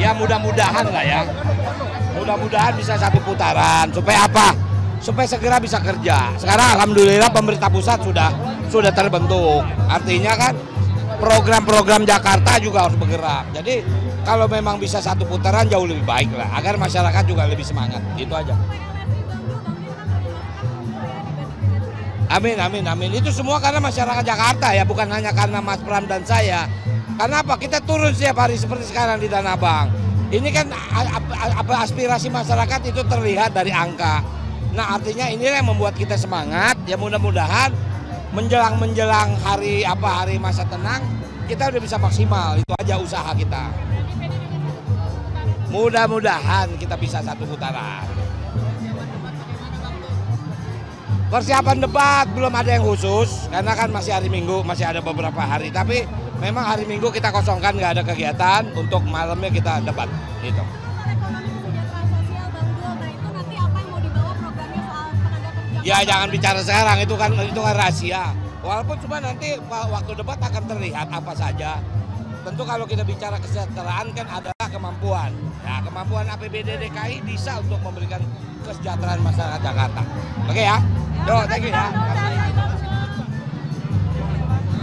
Ya mudah-mudahan lah ya. Mudah-mudahan bisa satu putaran. Supaya apa? Supaya segera bisa kerja. Sekarang alhamdulillah pemerintah pusat sudah sudah terbentuk. Artinya kan program-program Jakarta juga harus bergerak. Jadi kalau memang bisa satu putaran jauh lebih baik lah. Agar masyarakat juga lebih semangat. Itu aja. Amin, amin, amin. Itu semua karena masyarakat Jakarta ya, bukan hanya karena Mas Pram dan saya. Karena apa? Kita turun setiap hari seperti sekarang di Tanah Abang. Ini kan apa aspirasi masyarakat itu terlihat dari angka. Nah artinya inilah yang membuat kita semangat. Ya mudah-mudahan menjelang menjelang hari apa hari masa tenang kita udah bisa maksimal. Itu aja usaha kita. Mudah-mudahan kita bisa satu putaran. Persiapan debat belum ada yang khusus karena kan masih hari Minggu, masih ada beberapa hari. Tapi memang hari Minggu kita kosongkan nggak ada kegiatan untuk malamnya kita debat gitu. Ya jangan bicara sekarang itu kan itu kan rahasia. Walaupun cuma nanti waktu debat akan terlihat apa saja. Tentu kalau kita bicara kesejahteraan kan adalah kemampuan. Ya kemampuan APBD DKI bisa untuk memberikan kesejahteraan masyarakat Jakarta. Oke ya? Yo, thank you ya.